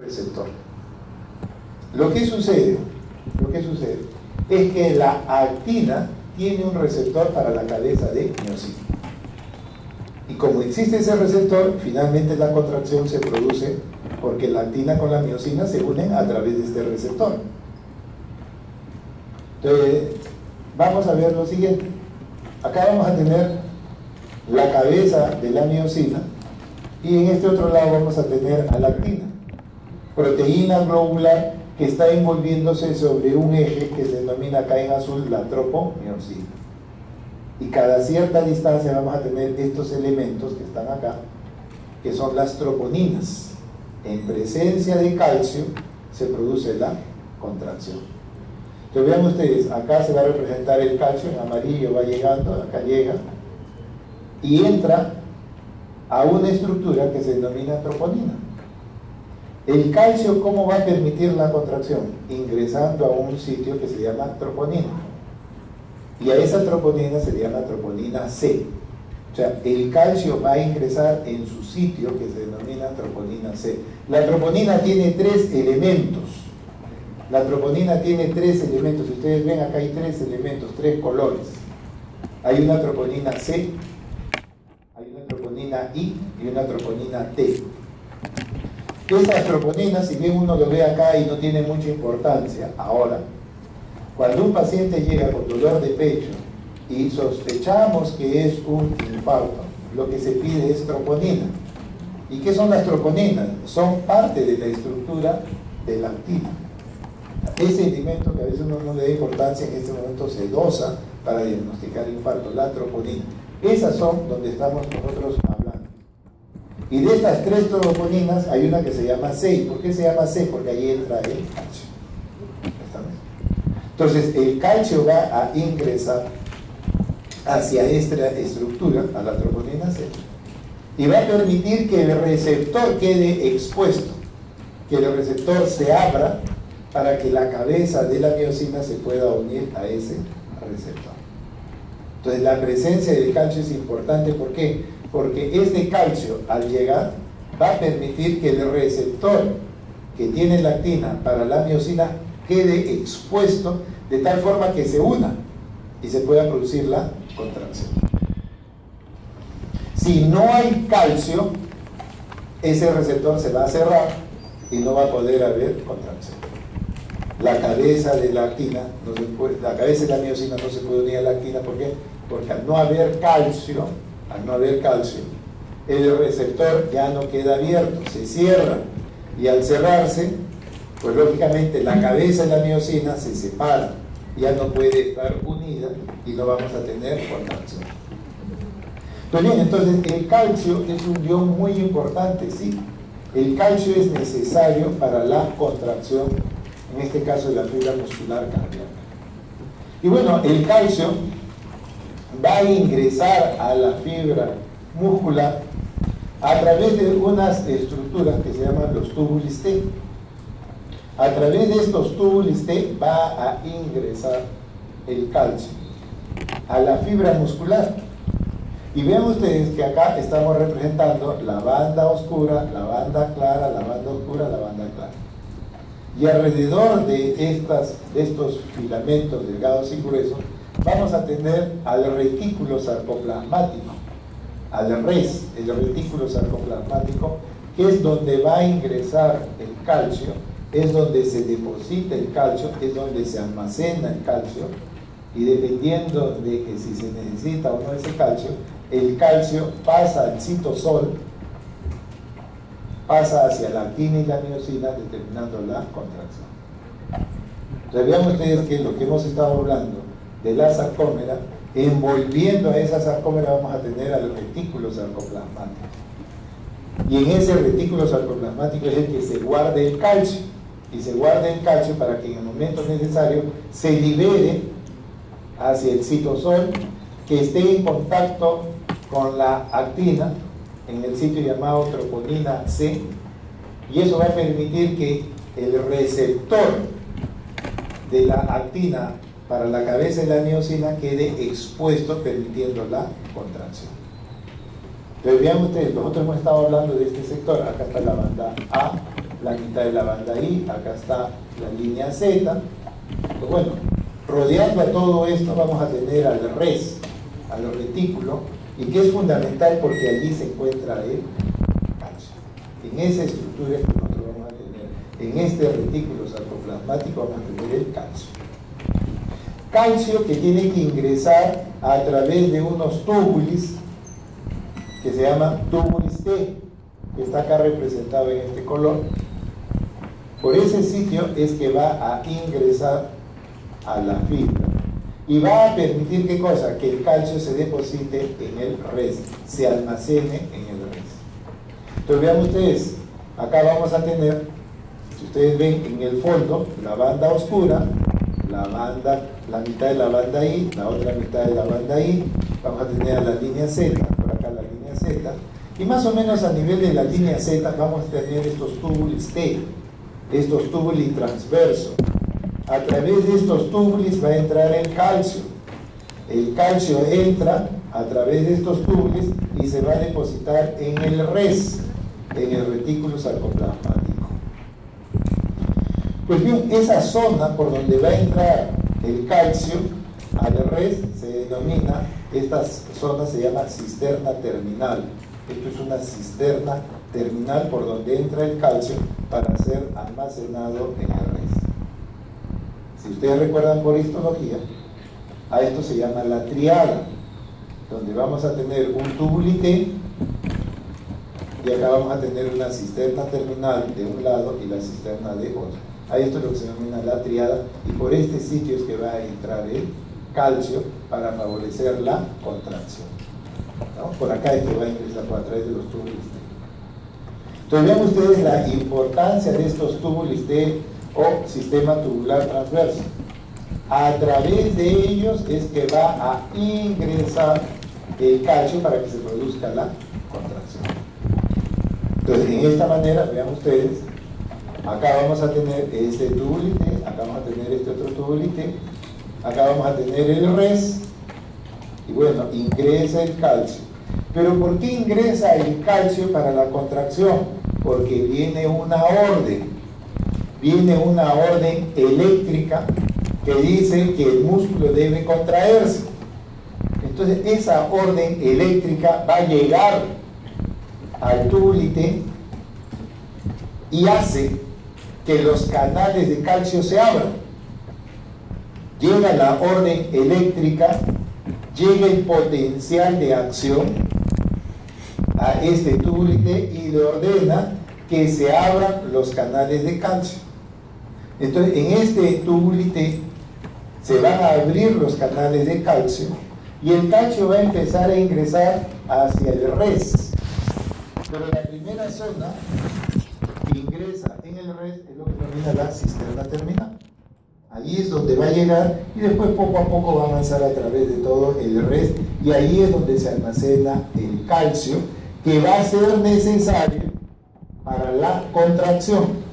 receptor. Lo que sucede, lo que sucede es que la actina tiene un receptor para la cabeza de miocina. Y como existe ese receptor, finalmente la contracción se produce porque la actina con la miocina se unen a través de este receptor. Entonces, vamos a ver lo siguiente. Acá vamos a tener la cabeza de la miocina y en este otro lado vamos a tener a la actina proteína globular que está envolviéndose sobre un eje que se denomina acá en azul la tropomiosina. Y cada cierta distancia vamos a tener estos elementos que están acá, que son las troponinas. En presencia de calcio se produce la contracción. Entonces vean ustedes, acá se va a representar el calcio, en amarillo va llegando, acá llega, y entra a una estructura que se denomina troponina. El calcio, ¿cómo va a permitir la contracción? Ingresando a un sitio que se llama troponina. Y a esa troponina se llama troponina C. O sea, el calcio va a ingresar en su sitio que se denomina troponina C. La troponina tiene tres elementos. La troponina tiene tres elementos. Si ustedes ven, acá hay tres elementos, tres colores. Hay una troponina C, hay una troponina I y una troponina T. Estas troponinas, si bien uno lo ve acá y no tiene mucha importancia ahora, cuando un paciente llega con dolor de pecho y sospechamos que es un infarto, lo que se pide es troponina. ¿Y qué son las troponinas? Son parte de la estructura de la actina. Ese alimento que a veces uno no le da importancia, en este momento se dosa para diagnosticar infarto, la troponina. Esas son donde estamos nosotros y de estas tres troponinas hay una que se llama C. ¿Por qué se llama C? Porque ahí entra el calcio. Entonces el calcio va a ingresar hacia esta estructura, a la troponina C, y va a permitir que el receptor quede expuesto, que el receptor se abra para que la cabeza de la miocina se pueda unir a ese receptor. Entonces la presencia del calcio es importante, ¿por qué? Porque este calcio al llegar va a permitir que el receptor que tiene la actina para la miocina quede expuesto de tal forma que se una y se pueda producir la contracción. Si no hay calcio, ese receptor se va a cerrar y no va a poder haber contracción. La cabeza de la actina, la cabeza de la miocina no se puede unir a la actina, ¿por qué? Porque al no haber calcio, al no haber calcio, el receptor ya no queda abierto, se cierra y al cerrarse, pues lógicamente la cabeza de la miocina se separa, ya no puede estar unida y no vamos a tener contracción. Pues bien, entonces el calcio es un ion muy importante, sí. El calcio es necesario para la contracción, en este caso de la fibra muscular cardíaca. Y bueno, el calcio va a ingresar a la fibra muscular a través de unas estructuras que se llaman los túbulos T. A través de estos túbulos T va a ingresar el calcio a la fibra muscular. Y vean ustedes que acá estamos representando la banda oscura, la banda clara, la banda oscura, la banda clara. Y alrededor de, estas, de estos filamentos delgados y gruesos vamos a tener al retículo sarcoplasmático, al RES, el retículo sarcoplasmático, que es donde va a ingresar el calcio, es donde se deposita el calcio, es donde se almacena el calcio, y dependiendo de que si se necesita o no ese calcio, el calcio pasa al citosol, pasa hacia la actina y la miocina, determinando la contracción. Vean ustedes que lo que hemos estado hablando de la sarcómera, envolviendo a esa sarcómera vamos a tener al retículo sarcoplasmático. Y en ese retículo sarcoplasmático es el que se guarde el calcio. Y se guarda el calcio para que en el momento necesario se libere hacia el citosol que esté en contacto con la actina en el sitio llamado troponina C y eso va a permitir que el receptor de la actina para la cabeza de la miocina quede expuesto permitiendo la contracción. Entonces vean ustedes, nosotros hemos estado hablando de este sector, acá está la banda A, la mitad de la banda I, acá está la línea Z. Pues bueno, rodeando a todo esto vamos a tener al res, al retículo, y que es fundamental porque allí se encuentra el calcio. En esa estructura que nosotros vamos a tener, en este retículo sarcoplasmático vamos a tener el calcio. Calcio que tiene que ingresar a través de unos túbulis que se llaman túbulis T, que está acá representado en este color. Por ese sitio es que va a ingresar a la fibra y va a permitir qué cosa? Que el calcio se deposite en el res, se almacene en el res. Entonces vean ustedes, acá vamos a tener, si ustedes ven en el fondo, la banda oscura, la banda, la mitad de la banda I, la otra mitad de la banda I, vamos a tener la línea Z, por acá la línea Z, y más o menos a nivel de la línea Z vamos a tener estos túbulos T, estos túbulos transversos a través de estos túbulos va a entrar el calcio. El calcio entra a través de estos túbulos y se va a depositar en el res, en el retículo sarcoplasmático. Pues bien, esa zona por donde va a entrar el calcio al res se denomina, esta zona se llama cisterna terminal. Esto es una cisterna terminal por donde entra el calcio para ser almacenado en el res. Si ustedes recuerdan por histología, a esto se llama la triada, donde vamos a tener un tubulite y acá vamos a tener una cisterna terminal de un lado y la cisterna de otro. A esto es lo que se denomina la triada y por este sitio es que va a entrar el calcio para favorecer la contracción. Por acá es que va a ingresar por a través de los túbulos Entonces vean ustedes la importancia de estos túbulos T o sistema tubular transverso. A través de ellos es que va a ingresar el calcio para que se produzca la contracción. Entonces, en esta manera, vean ustedes, acá vamos a tener este tubulite, acá vamos a tener este otro tubulite, acá vamos a tener el res, y bueno, ingresa el calcio. Pero ¿por qué ingresa el calcio para la contracción? Porque viene una orden viene una orden eléctrica que dice que el músculo debe contraerse. Entonces esa orden eléctrica va a llegar al túlite y hace que los canales de calcio se abran. Llega la orden eléctrica, llega el potencial de acción a este túlite y le ordena que se abran los canales de calcio. Entonces, en este tubulite se van a abrir los canales de calcio y el calcio va a empezar a ingresar hacia el res. Pero la primera zona ingresa en el res es lo que denomina la cisterna terminal. Ahí es donde va a llegar y después poco a poco va a avanzar a través de todo el res y ahí es donde se almacena el calcio que va a ser necesario para la contracción.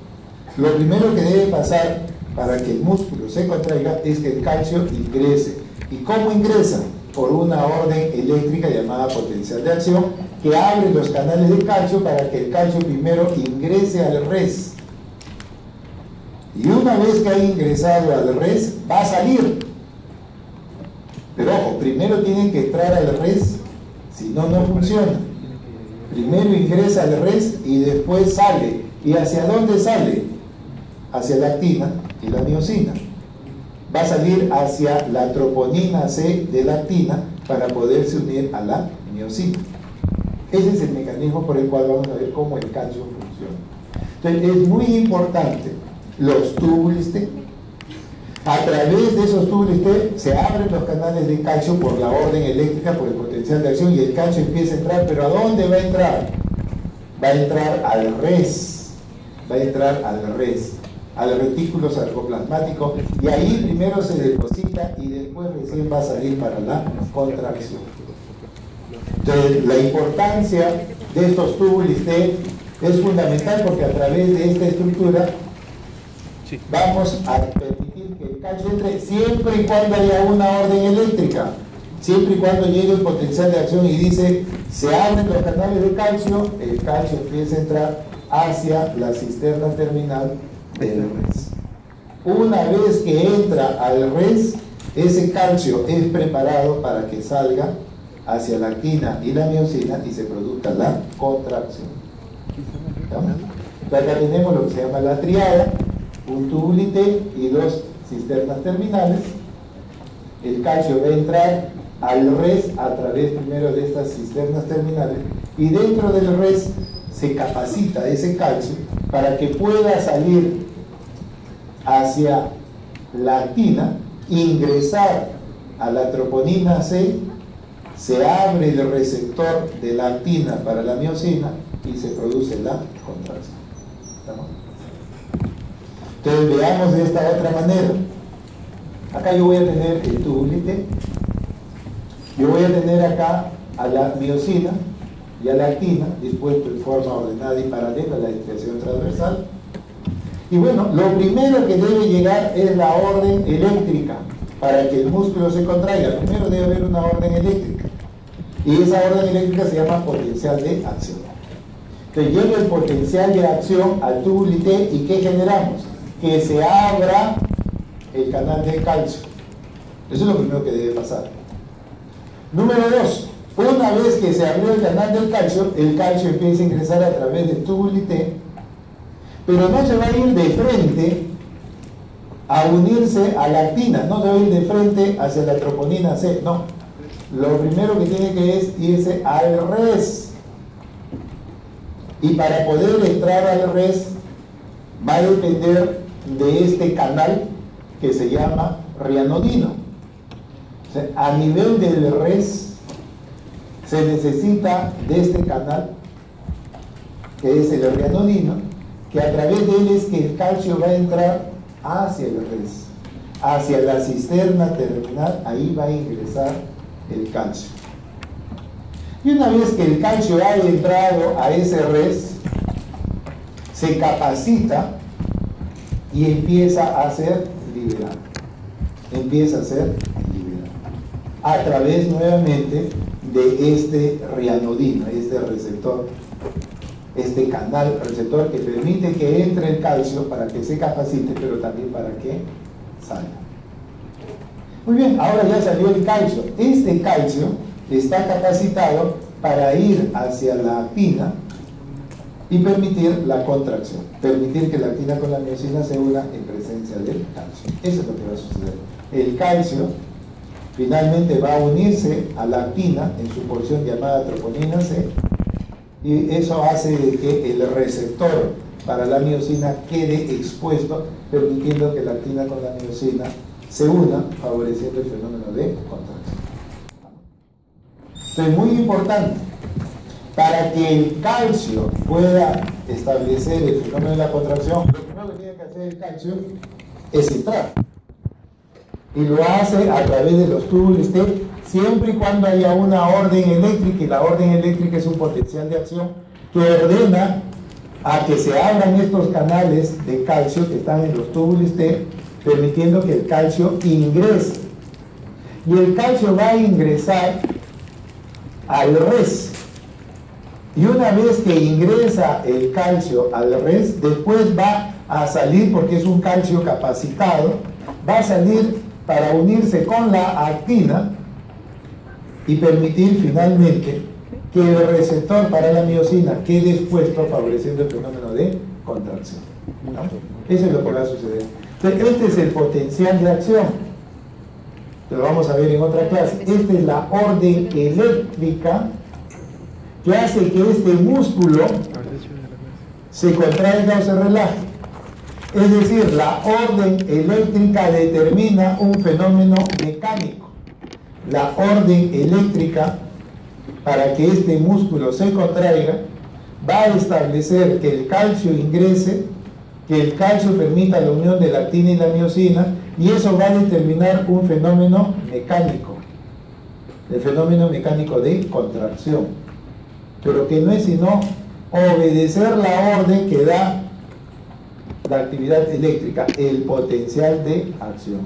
Lo primero que debe pasar para que el músculo se contraiga es que el calcio ingrese. ¿Y cómo ingresa? Por una orden eléctrica llamada potencial de acción que abre los canales de calcio para que el calcio primero ingrese al res. Y una vez que ha ingresado al res, va a salir. Pero ojo, primero tiene que entrar al res, si no, no funciona. Primero ingresa al res y después sale. ¿Y hacia dónde sale? hacia la actina y la miocina. Va a salir hacia la troponina C de la actina para poderse unir a la miocina. Ese es el mecanismo por el cual vamos a ver cómo el calcio funciona. Entonces es muy importante los túbulos T. A través de esos túbulos T se abren los canales de calcio por la orden eléctrica, por el potencial de acción y el calcio empieza a entrar, pero ¿a dónde va a entrar? Va a entrar al res, va a entrar al res al retículo sarcoplasmático y ahí primero se deposita y después recién va a salir para la contracción. Entonces, la importancia de estos túbulos es fundamental porque a través de esta estructura vamos a permitir que el calcio entre siempre y cuando haya una orden eléctrica, siempre y cuando llegue el potencial de acción y dice se abren los canales de calcio, el calcio empieza a entrar hacia la cisterna terminal del res. Una vez que entra al res, ese calcio es preparado para que salga hacia la actina y la miocina y se produzca la contracción. acá tenemos lo que se llama la triada, un tubulite y dos cisternas terminales. El calcio va a entrar al res a través primero de estas cisternas terminales y dentro del res se capacita ese calcio para que pueda salir hacia la actina, ingresar a la troponina C, se abre el receptor de la actina para la miocina y se produce la contracción. Entonces veamos de esta otra manera. Acá yo voy a tener el tubulite, yo voy a tener acá a la miocina y a la actina dispuesto en forma ordenada y paralela a la dispersión transversal. Y bueno, lo primero que debe llegar es la orden eléctrica para que el músculo se contraiga. Primero debe haber una orden eléctrica. Y esa orden eléctrica se llama potencial de acción. Entonces llega el potencial de acción al tubulite y ¿qué generamos? Que se abra el canal de calcio. Eso es lo primero que debe pasar. Número dos, una vez que se abrió el canal del calcio, el calcio empieza a ingresar a través del tubulite, pero no se va a ir de frente a unirse a la actina, no se va a ir de frente hacia la troponina C, no. Lo primero que tiene que es irse al res. Y para poder entrar al res va a depender de este canal que se llama rianodino a nivel del res se necesita de este canal, que es el organodino, que a través de él es que el calcio va a entrar hacia el res, hacia la cisterna terminal, ahí va a ingresar el calcio. Y una vez que el calcio ha entrado a ese res, se capacita y empieza a ser liberado. Empieza a ser a través nuevamente de este rianodino, este receptor, este canal receptor que permite que entre el calcio para que se capacite, pero también para que salga. Muy bien, ahora ya salió el calcio. Este calcio está capacitado para ir hacia la actina y permitir la contracción, permitir que la actina con la miocina se una en presencia del calcio. Eso es lo que va a suceder. El calcio finalmente va a unirse a la actina en su porción llamada troponina C y eso hace que el receptor para la miocina quede expuesto, permitiendo que la actina con la miocina se una, favoreciendo el fenómeno de contracción. Esto es muy importante. Para que el calcio pueda establecer el fenómeno de la contracción, lo primero que tiene que hacer el calcio es entrar y lo hace a través de los tubos siempre y cuando haya una orden eléctrica, y la orden eléctrica es un potencial de acción que ordena a que se abran estos canales de calcio que están en los tubos permitiendo que el calcio ingrese. Y el calcio va a ingresar al res. Y una vez que ingresa el calcio al res, después va a salir, porque es un calcio capacitado, va a salir para unirse con la actina y permitir finalmente que el receptor para la miocina quede expuesto favoreciendo el fenómeno de contracción. Eso es lo que va a suceder. Este es el potencial de acción. Lo vamos a ver en otra clase. Esta es la orden eléctrica que hace que este músculo se contraiga o se relaje. Es decir, la orden eléctrica determina un fenómeno mecánico. La orden eléctrica, para que este músculo se contraiga, va a establecer que el calcio ingrese, que el calcio permita la unión de la actina y la miocina, y eso va a determinar un fenómeno mecánico, el fenómeno mecánico de contracción, pero que no es sino obedecer la orden que da la actividad eléctrica, el potencial de acción.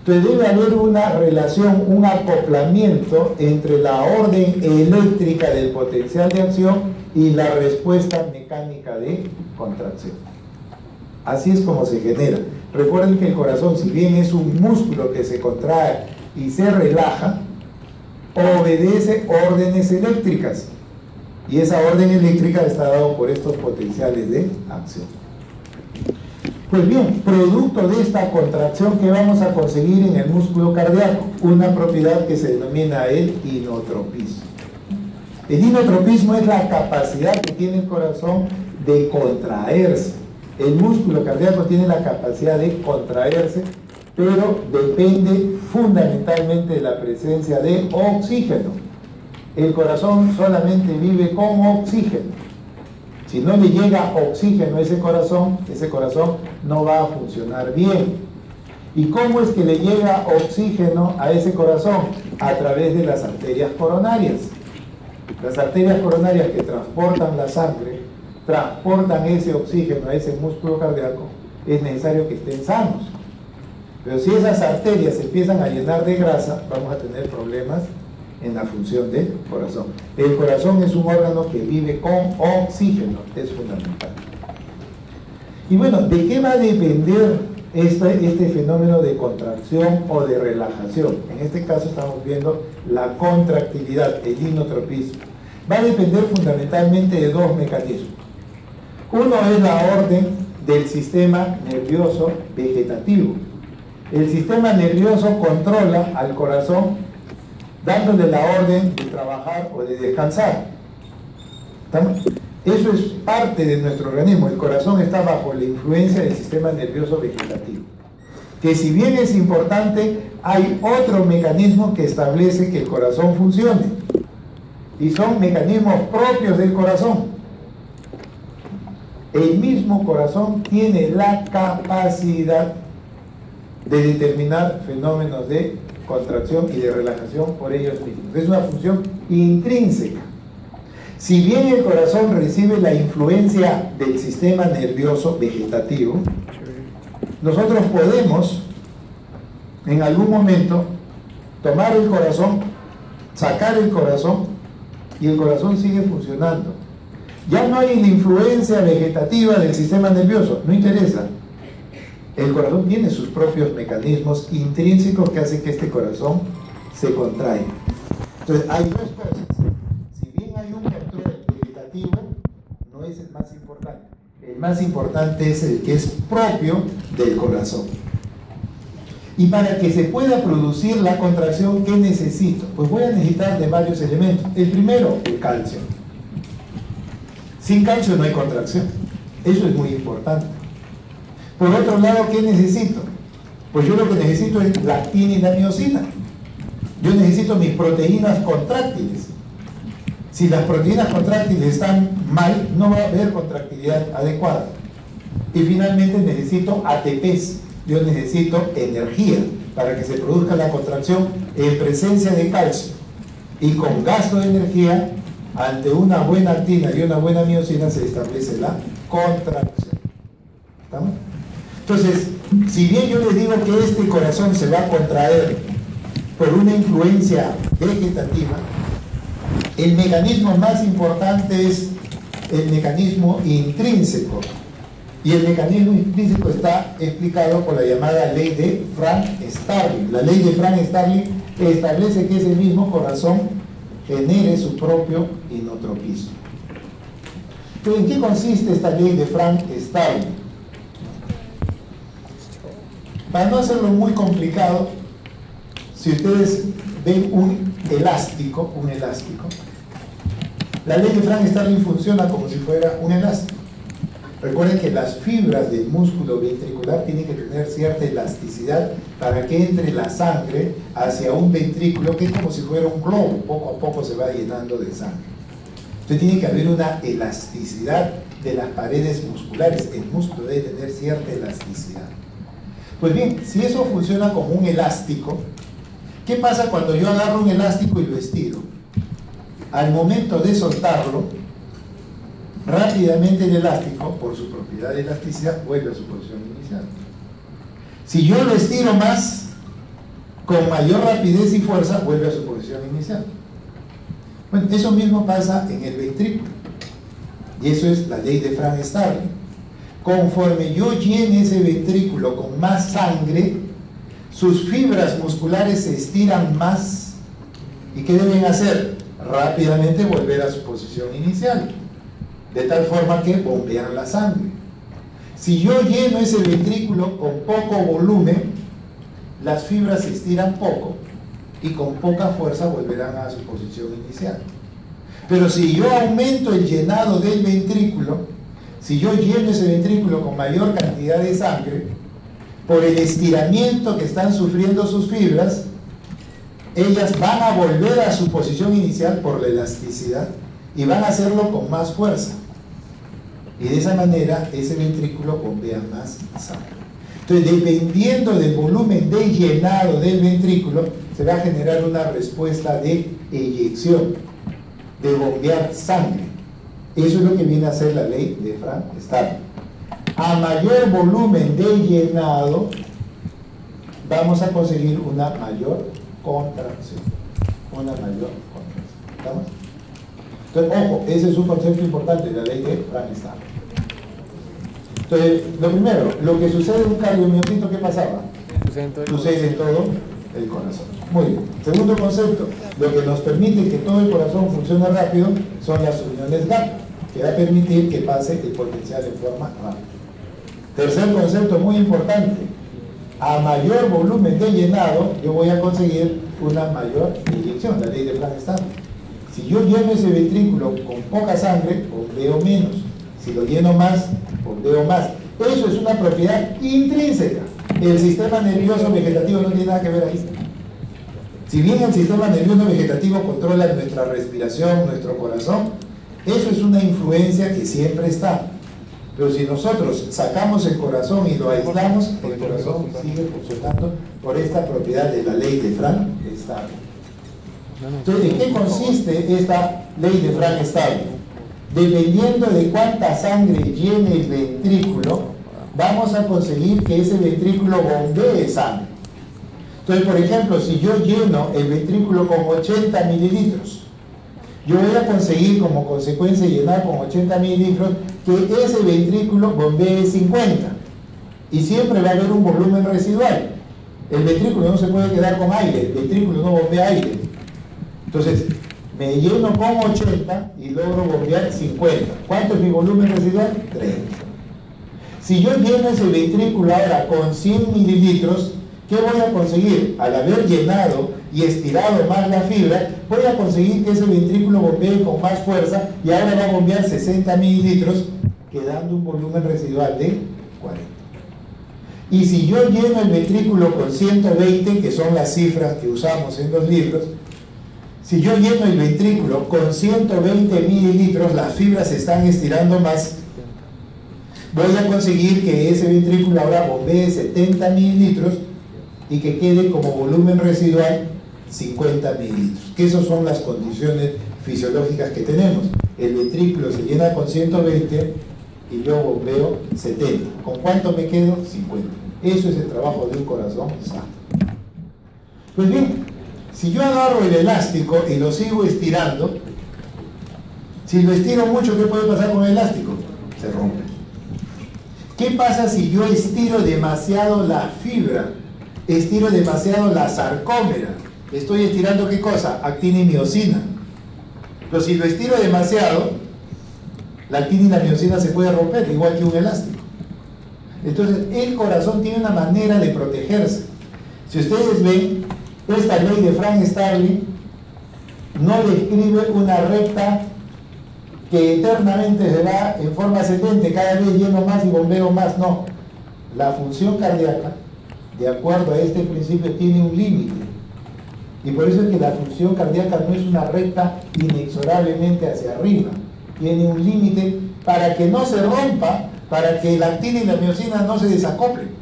Entonces debe haber una relación, un acoplamiento entre la orden eléctrica del potencial de acción y la respuesta mecánica de contracción. Así es como se genera. Recuerden que el corazón, si bien es un músculo que se contrae y se relaja, obedece órdenes eléctricas. Y esa orden eléctrica está dado por estos potenciales de acción. Pues bien, producto de esta contracción que vamos a conseguir en el músculo cardíaco, una propiedad que se denomina el inotropismo. El inotropismo es la capacidad que tiene el corazón de contraerse. El músculo cardíaco tiene la capacidad de contraerse, pero depende fundamentalmente de la presencia de oxígeno. El corazón solamente vive con oxígeno. Si no le llega oxígeno a ese corazón, ese corazón no va a funcionar bien. ¿Y cómo es que le llega oxígeno a ese corazón? A través de las arterias coronarias. Las arterias coronarias que transportan la sangre, transportan ese oxígeno a ese músculo cardíaco, es necesario que estén sanos. Pero si esas arterias se empiezan a llenar de grasa, vamos a tener problemas en la función del corazón. El corazón es un órgano que vive con oxígeno, es fundamental. Y bueno, ¿de qué va a depender este, este fenómeno de contracción o de relajación? En este caso estamos viendo la contractilidad, el inotropismo va a depender fundamentalmente de dos mecanismos. Uno es la orden del sistema nervioso vegetativo. El sistema nervioso controla al corazón dándole la orden de trabajar o de descansar. Eso es parte de nuestro organismo. El corazón está bajo la influencia del sistema nervioso vegetativo. Que si bien es importante, hay otro mecanismo que establece que el corazón funcione y son mecanismos propios del corazón. El mismo corazón tiene la capacidad de determinar fenómenos de contracción y de relajación por ellos mismos. Es una función intrínseca. Si bien el corazón recibe la influencia del sistema nervioso vegetativo, nosotros podemos en algún momento tomar el corazón, sacar el corazón y el corazón sigue funcionando. Ya no hay la influencia vegetativa del sistema nervioso, no interesa. El corazón tiene sus propios mecanismos intrínsecos que hacen que este corazón se contraiga. Entonces, hay dos cosas. Si bien hay un control vegetativo, no es el más importante. El más importante es el que es propio del corazón. Y para que se pueda producir la contracción, ¿qué necesito? Pues voy a necesitar de varios elementos. El primero, el calcio. Sin calcio no hay contracción. Eso es muy importante. Por otro lado, ¿qué necesito? Pues yo lo que necesito es lactina y la miocina. Yo necesito mis proteínas contráctiles. Si las proteínas contráctiles están mal, no va a haber contractilidad adecuada. Y finalmente necesito ATPs, yo necesito energía para que se produzca la contracción en presencia de calcio. Y con gasto de energía, ante una buena actina y una buena miocina, se establece la contracción. Entonces, si bien yo les digo que este corazón se va a contraer por una influencia vegetativa, el mecanismo más importante es el mecanismo intrínseco y el mecanismo intrínseco está explicado por la llamada ley de Frank Starling. La ley de Frank Starling establece que ese mismo corazón genere su propio inotropismo. ¿en qué consiste esta ley de Frank Starling? Para no hacerlo muy complicado, si ustedes ven un elástico, un elástico, la ley de Frank Starling funciona como si fuera un elástico. Recuerden que las fibras del músculo ventricular tienen que tener cierta elasticidad para que entre la sangre hacia un ventrículo que es como si fuera un globo, poco a poco se va llenando de sangre. Entonces tiene que haber una elasticidad de las paredes musculares, el músculo debe tener cierta elasticidad. Pues bien, si eso funciona como un elástico, ¿qué pasa cuando yo agarro un elástico y lo estiro? Al momento de soltarlo, rápidamente el elástico, por su propiedad de elasticidad, vuelve a su posición inicial. Si yo lo estiro más, con mayor rapidez y fuerza, vuelve a su posición inicial. Bueno, eso mismo pasa en el ventrículo. Y eso es la ley de Frank Starling. Conforme yo llene ese ventrículo con más sangre, sus fibras musculares se estiran más. ¿Y qué deben hacer? Rápidamente volver a su posición inicial. De tal forma que bombear la sangre. Si yo lleno ese ventrículo con poco volumen, las fibras se estiran poco y con poca fuerza volverán a su posición inicial. Pero si yo aumento el llenado del ventrículo, si yo lleno ese ventrículo con mayor cantidad de sangre, por el estiramiento que están sufriendo sus fibras, ellas van a volver a su posición inicial por la elasticidad y van a hacerlo con más fuerza. Y de esa manera ese ventrículo bombea más sangre. Entonces, dependiendo del volumen de llenado del ventrículo, se va a generar una respuesta de eyección, de bombear sangre. Eso es lo que viene a ser la ley de Frank Starling. A mayor volumen de llenado, vamos a conseguir una mayor contracción. Una mayor contracción. Entonces, ojo, ese es un concepto importante de la ley de Frank Starling. Entonces, lo primero, lo que sucede en un cardiomiotito, ¿qué pasaba? Sucede en todo el corazón. Muy bien. Segundo concepto, lo que nos permite que todo el corazón funcione rápido son las uniones GAP, que va a permitir que pase el potencial de forma rápida. Tercer concepto muy importante, a mayor volumen de llenado, yo voy a conseguir una mayor inyección, la ley de Planck-Starling. Si yo lleno ese ventrículo con poca sangre, bombeo menos. Si lo lleno más, bombeo más. Eso es una propiedad intrínseca. El sistema nervioso vegetativo no tiene nada que ver ahí. Si bien el sistema nervioso vegetativo controla nuestra respiración, nuestro corazón, eso es una influencia que siempre está. Pero si nosotros sacamos el corazón y lo aislamos, el corazón sigue funcionando por esta propiedad de la ley de Frank Starling. Entonces, ¿en qué consiste esta ley de Frank Starling? Dependiendo de cuánta sangre llene el ventrículo, vamos a conseguir que ese ventrículo bombee sangre. Entonces, por ejemplo, si yo lleno el ventrículo con 80 mililitros, yo voy a conseguir como consecuencia llenar con 80 mililitros que ese ventrículo bombee 50. Y siempre va a haber un volumen residual. El ventrículo no se puede quedar con aire, el ventrículo no bombea aire. Entonces, me lleno con 80 y logro bombear 50. ¿Cuánto es mi volumen residual? 30. Si yo lleno ese ventrículo ahora con 100 mililitros, ¿qué voy a conseguir? Al haber llenado y estirado más la fibra, voy a conseguir que ese ventrículo bombee con más fuerza y ahora va a bombear 60 mililitros, quedando un volumen residual de 40. Y si yo lleno el ventrículo con 120, que son las cifras que usamos en los libros, si yo lleno el ventrículo con 120 mililitros, las fibras se están estirando más, voy a conseguir que ese ventrículo ahora bombee 70 mililitros y que quede como volumen residual 50 mililitros. Que esas son las condiciones fisiológicas que tenemos. El ventrículo se llena con 120 y yo bombeo 70. ¿Con cuánto me quedo? 50. Eso es el trabajo de un corazón sano. Pues bien, si yo agarro el elástico y lo sigo estirando, si lo estiro mucho, ¿qué puede pasar con el elástico? Se rompe. ¿Qué pasa si yo estiro demasiado la fibra? Estiro demasiado la sarcómera. Estoy estirando qué cosa? Actina y miocina. Pero si lo estiro demasiado, la actina y la miocina se puede romper, igual que un elástico. Entonces, el corazón tiene una manera de protegerse. Si ustedes ven, esta ley de Frank Starling no describe una recta que eternamente se va en forma ascendente, cada vez lleno más y bombeo más, no. La función cardíaca, de acuerdo a este principio, tiene un límite. Y por eso es que la función cardíaca no es una recta inexorablemente hacia arriba. Tiene un límite para que no se rompa, para que la actina y la miocina no se desacoplen.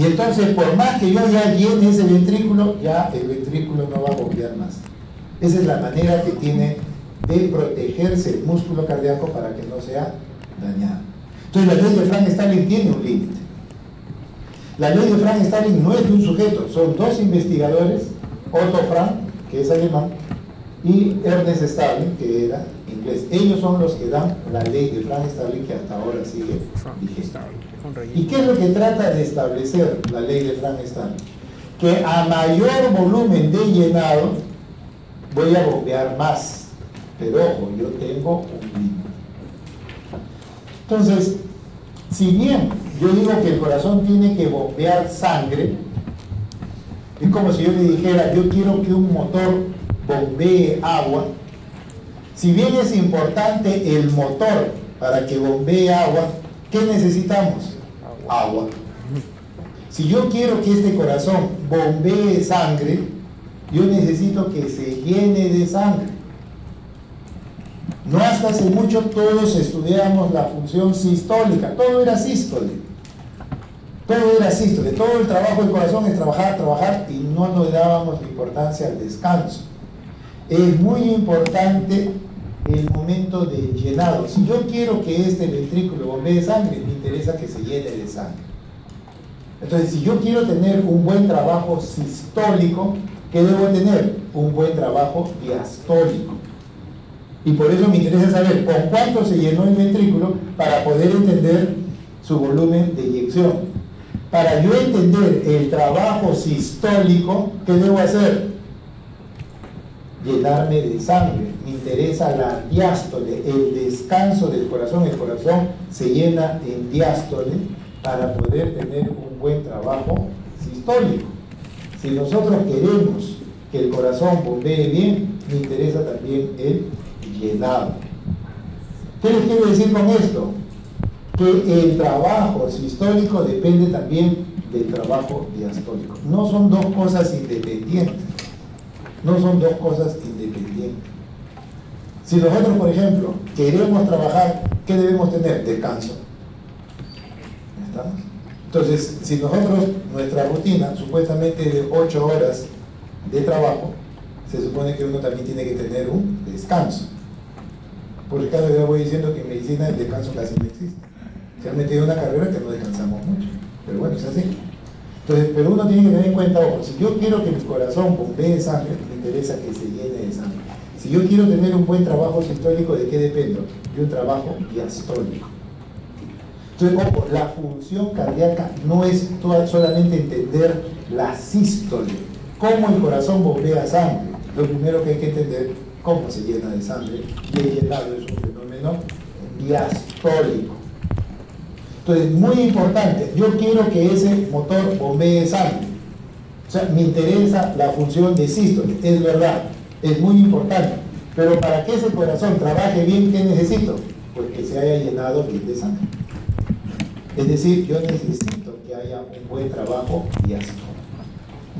Y entonces, por más que yo ya llene ese ventrículo, ya el ventrículo no va a bombear más. Esa es la manera que tiene de protegerse el músculo cardíaco para que no sea dañado. Entonces, la ley de Frank Starling tiene un límite. La ley de Frank Starling no es de un sujeto, son dos investigadores, Otto Frank, que es alemán, y Ernest Starling, que era inglés. Ellos son los que dan la ley de Frank Starling que hasta ahora sigue vigente. ¿Y qué es lo que trata de establecer la ley de Frank Starling? Que a mayor volumen de llenado voy a bombear más. Pero ojo, yo tengo un límite. Entonces, si bien yo digo que el corazón tiene que bombear sangre, es como si yo le dijera, yo quiero que un motor bombee agua. Si bien es importante el motor para que bombee agua, ¿qué necesitamos? Agua. Si yo quiero que este corazón bombee sangre, yo necesito que se llene de sangre. No hasta hace mucho todos estudiamos la función sistólica, todo era sístole. Todo era sístole, todo el trabajo del corazón es trabajar, trabajar y no nos dábamos importancia al descanso. Es muy importante el momento de llenado. Si yo quiero que este ventrículo bombee sangre, me interesa que se llene de sangre. Entonces, si yo quiero tener un buen trabajo sistólico, ¿qué debo tener? Un buen trabajo diastólico. Y por eso me interesa saber con cuánto se llenó el ventrículo para poder entender su volumen de eyección. Para yo entender el trabajo sistólico, ¿qué debo hacer? Llenarme de sangre. Me interesa la diástole, el descanso del corazón. El corazón se llena en diástole para poder tener un buen trabajo sistólico. Si nosotros queremos que el corazón bombee bien, me interesa también el llenado. ¿Qué les quiero decir con esto? Que el trabajo sistólico depende también del trabajo diastólico. No son dos cosas independientes. No son dos cosas independientes. Si nosotros, por ejemplo, queremos trabajar, ¿qué debemos tener? Descanso. ¿Estamos? Entonces, si nosotros, nuestra rutina, supuestamente de 8 horas de trabajo, se supone que uno también tiene que tener un descanso. Porque cada vez voy diciendo que en medicina el descanso casi no existe. Se han metido una carrera que no descansamos mucho. Pero bueno, es así. Pero uno tiene que tener en cuenta, ojo, si yo quiero que mi corazón bombee sangre, me interesa que se llene de sangre. Si yo quiero tener un buen trabajo sistólico, ¿de qué dependo? De un trabajo diastólico. Entonces, ojo, la función cardíaca no es solamente entender la sístole, cómo el corazón bombea sangre. Lo primero que hay que entender cómo se llena de sangre y el llenado es un fenómeno diastólico. Entonces, muy importante, yo quiero que ese motor bombee sangre. O sea, me interesa la función de sístole, es verdad, es muy importante. Pero para que ese corazón trabaje bien, ¿qué necesito? Pues que se haya llenado bien de sangre. Es decir, yo necesito que haya un buen trabajo diástole.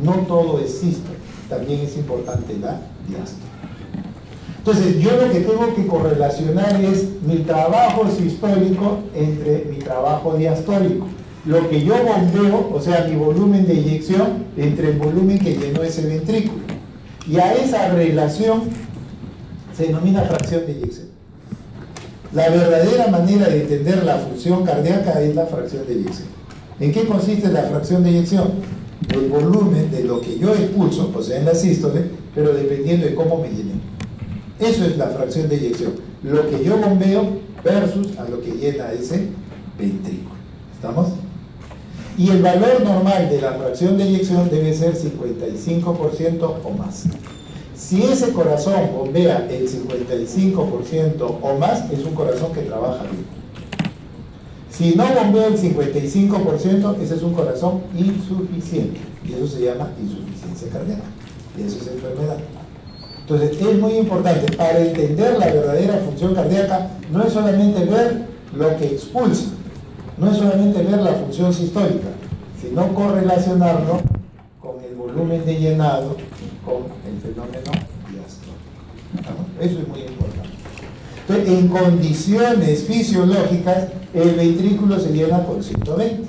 No todo es sístole, también es importante la diástole. Entonces, yo lo que tengo que correlacionar es mi trabajo sistólico entre mi trabajo diastólico. Lo que yo bombeo, o sea, mi volumen de eyección, entre el volumen que llenó ese ventrículo. Y a esa relación se denomina fracción de eyección. La verdadera manera de entender la función cardíaca es la fracción de eyección. ¿En qué consiste la fracción de eyección? El volumen de lo que yo expulso, o sea, en la sístole, pero dependiendo de cómo me llené. Eso es la fracción de eyección. Lo que yo bombeo versus a lo que llena ese ventrículo. ¿Estamos? Y el valor normal de la fracción de eyección debe ser 55% o más. Si ese corazón bombea el 55% o más, es un corazón que trabaja bien. Si no bombea el 55%, ese es un corazón insuficiente. Y eso se llama insuficiencia cardíaca. Y eso es enfermedad. Entonces es muy importante, para entender la verdadera función cardíaca, no es solamente ver lo que expulsa, no es solamente ver la función sistólica, sino correlacionarlo con el volumen de llenado con el fenómeno diastólico. Eso es muy importante. Entonces, en condiciones fisiológicas, el ventrículo se llena con 120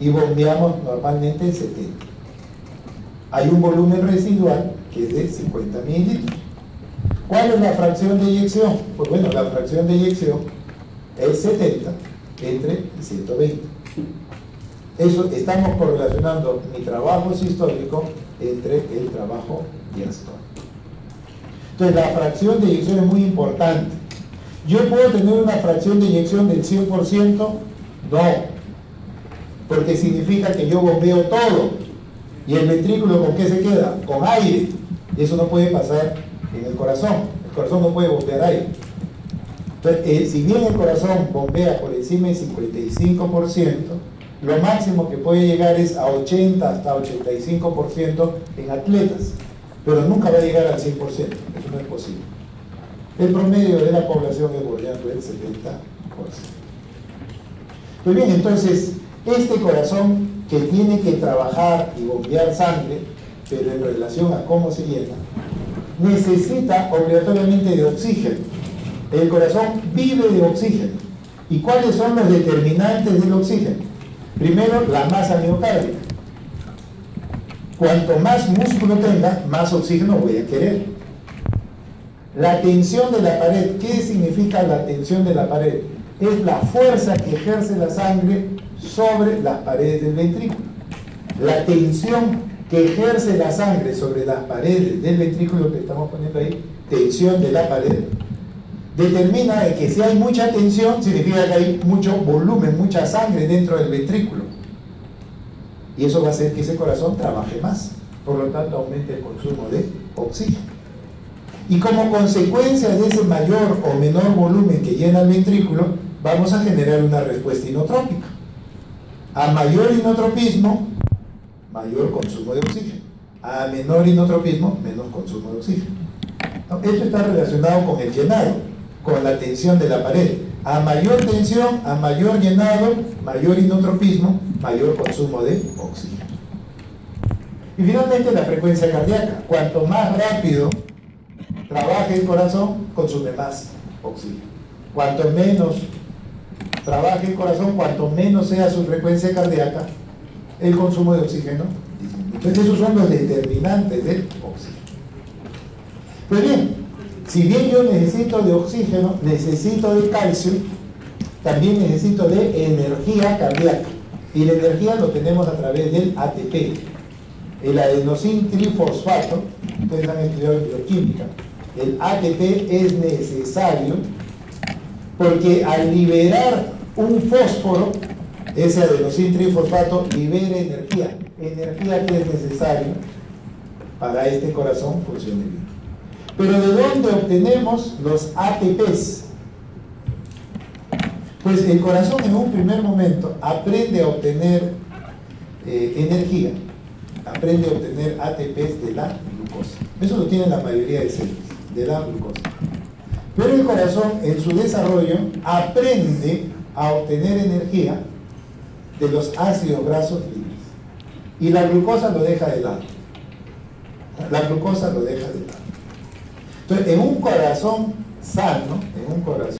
y bombeamos normalmente en 70. Hay un volumen residual que es de 50 mililitros. ¿Cuál es la fracción de eyección? Pues bueno, la fracción de eyección es 70 entre 120. Eso estamos correlacionando mi trabajo sistólico entre el trabajo diastólico. Entonces la fracción de eyección es muy importante. ¿Yo puedo tener una fracción de inyección del 100%? No, porque significa que yo bombeo todo. ¿Y el ventrículo con qué se queda? Con aire. Y eso no puede pasar en el corazón. El corazón no puede bombear aire. Entonces, eh, si bien el corazón bombea por encima del 55%, lo máximo que puede llegar es a 80 hasta 85% en atletas, pero nunca va a llegar al 100%, eso no es posible. El promedio de la población es bordeando el 70%. Pues bien, entonces, este corazón que tiene que trabajar y bombear sangre, pero en relación a cómo se llena, necesita obligatoriamente de oxígeno. El corazón vive de oxígeno. ¿Y cuáles son los determinantes del oxígeno? Primero, la masa miocárdica. Cuanto más músculo tenga, más oxígeno voy a querer. La tensión de la pared, ¿qué significa la tensión de la pared? Es la fuerza que ejerce la sangre sobre las paredes del ventrículo. La tensión que ejerce la sangre sobre las paredes del ventrículo que estamos poniendo ahí, tensión de la pared, determina que si hay mucha tensión, significa que hay mucho volumen, mucha sangre dentro del ventrículo. Y eso va a hacer que ese corazón trabaje más. Por lo tanto, aumente el consumo de oxígeno. Y como consecuencia de ese mayor o menor volumen que llena el ventrículo, vamos a generar una respuesta inotrópica. A mayor inotropismo, mayor consumo de oxígeno. A menor inotropismo, menos consumo de oxígeno. Esto está relacionado con el llenado con la tensión de la pared. A mayor tensión, a mayor llenado, mayor inotropismo, mayor consumo de oxígeno. Y finalmente la frecuencia cardíaca. Cuanto más rápido trabaje el corazón, consume más oxígeno. Cuanto menos trabaje el corazón, cuanto menos sea su frecuencia cardíaca, el consumo de oxígeno. Entonces esos son los determinantes del oxígeno. Pues bien, si bien yo necesito de oxígeno, necesito de calcio, también necesito de energía cardíaca. Y la energía lo tenemos a través del ATP. El adenosin trifosfato, ustedes han estudiado en bioquímica, el ATP es necesario porque al liberar un fósforo, ese adenosin trifosfato libera energía, energía que es necesaria para este corazón funcione bien. Pero ¿de dónde obtenemos los ATPs? Pues el corazón en un primer momento aprende a obtener eh, energía, aprende a obtener ATPs de la glucosa. Eso lo tienen la mayoría de células, de la glucosa. Pero el corazón en su desarrollo aprende a obtener energía de los ácidos grasos libres. Y la glucosa lo deja de lado. La glucosa lo deja de lado. Entonces, en un corazón sano, en un corazón